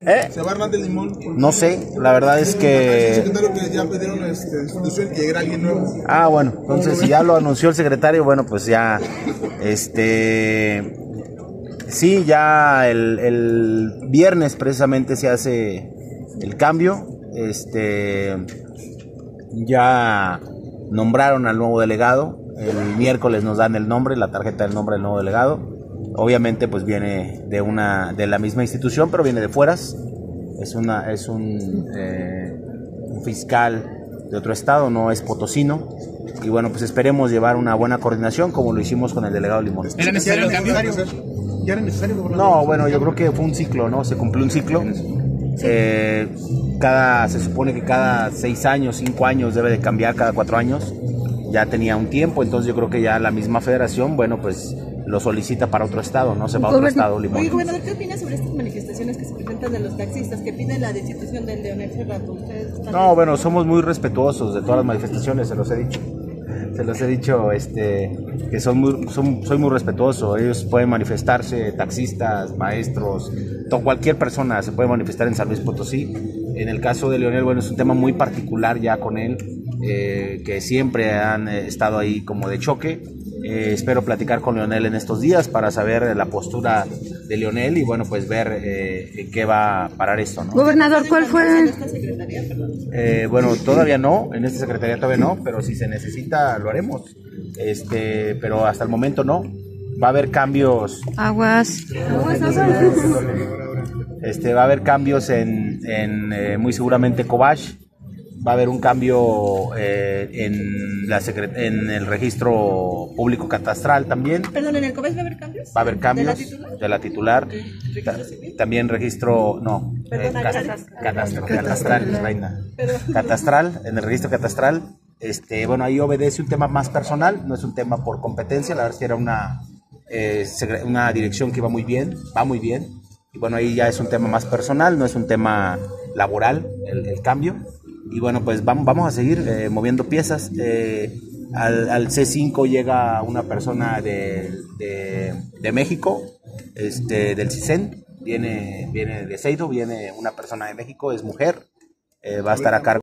¿Eh? ¿Se va Hernández Limón? No sé, la verdad es El que... secretario que ya pidieron este, institución que llegara alguien nuevo. Ah, bueno, entonces si ya lo anunció el secretario, bueno, pues ya, este, sí, ya el, el viernes precisamente se hace el cambio, este, ya nombraron al nuevo delegado, el miércoles nos dan el nombre, la tarjeta del nombre del nuevo delegado, obviamente pues viene de una, de la misma institución, pero viene de fueras, es una, es un, eh, un fiscal de otro estado, no es potosino. Y bueno, pues esperemos llevar una buena coordinación como lo hicimos con el delegado Limón. ¿Era necesario el cambio? ¿Ya era necesario, gobernador? No, bueno, yo creo que fue un ciclo, ¿no? Se cumplió un ciclo. Eh, cada, se supone que cada seis años, cinco años debe de cambiar, cada cuatro años. Ya tenía un tiempo, entonces yo creo que ya la misma federación, bueno, pues lo solicita para otro estado, ¿no? Se va a otro estado, Limón. Oye, gobernador, ¿qué opina sobre estas manifestaciones que se presentan de los taxistas que piden la destitución del Leonel Cerrato? ¿Ustedes están- No, bueno, somos muy respetuosos de todas las manifestaciones, se los he dicho. Se los he dicho, este, que son muy, son- soy muy respetuoso. Ellos pueden manifestarse, taxistas, maestros, cualquier persona se puede manifestar en San Luis Potosí. En el caso de Leonel, bueno, es un tema muy particular ya con él, eh, que siempre han eh, estado ahí como de choque. Eh, espero platicar con Leonel en estos días para saber la postura de Leonel y bueno, pues ver eh, en qué va a parar esto, ¿no? Gobernador, ¿cuál en fue? esta secretaría, perdón? Eh, bueno, todavía no, en esta secretaría todavía no, pero si se necesita lo haremos. Este, pero hasta el momento no. Va a haber cambios, Aguas. este, va a haber cambios en, en, eh, muy seguramente Cobach. Va a haber un cambio eh, en, la secre- en el registro público catastral también. Perdón, ¿en el COBES va a haber cambios? Va a haber ¿De cambios la titular? de la titular. ¿Registro Ta- civil? También registro, no, eh, catastral. catastral, catastral, reina. Perdón. Catastral, en el registro catastral. Este, bueno, ahí obedece un tema más personal, no es un tema por competencia, la verdad es que era una, eh, una dirección que iba muy bien, va muy bien. Y bueno, ahí ya es un tema más personal, no es un tema laboral, el, el cambio. Y bueno, pues vamos, vamos a seguir eh, moviendo piezas. Eh, al, al C5 llega una persona de, de, de México, este, del CISEN, viene, viene de Seido, viene una persona de México, es mujer, eh, va a estar a cargo.